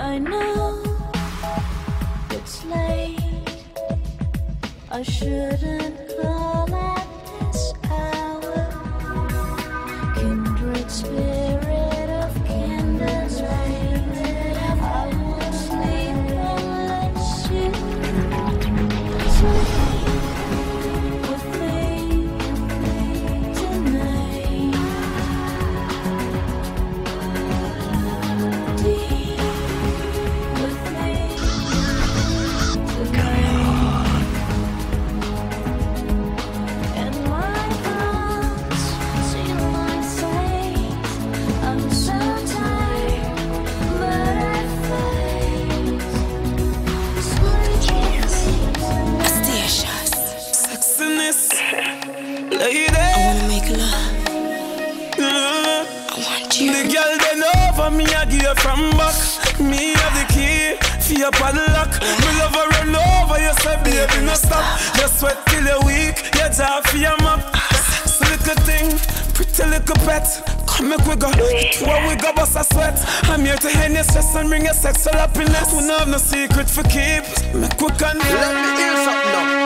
I know it's late. I shouldn't call at this hour. Kindred lady. I wanna make love. Uh, I want you. The girl bend over me, I give you from back. Me have the key for your padlock. Me love her run over you, say baby no stop. You sweat till you're weak, you jaw for your map. Sexy little thing, pretty little pet. Come make we go, what we go bust I sweat. I'm here to end your stress and bring your sexual happiness. We don't have no secret for keep. Make we can Let me hear something now.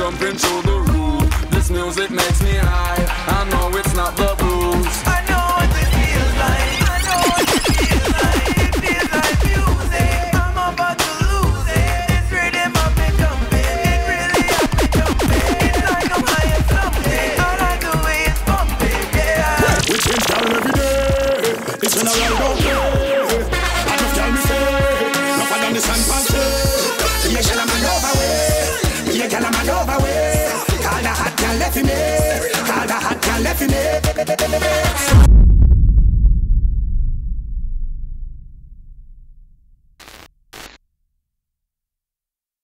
Jumping through the roof. This music makes me high. I know it's not the booze. I know what this feels like. I know what this feels like. It feels like music. I'm about to lose it. It's rhythm up and jumping. It really up and jumping. It's like I'm high and something. All I do is bump it. Yeah. We change down every day. It's when I ride out Left in.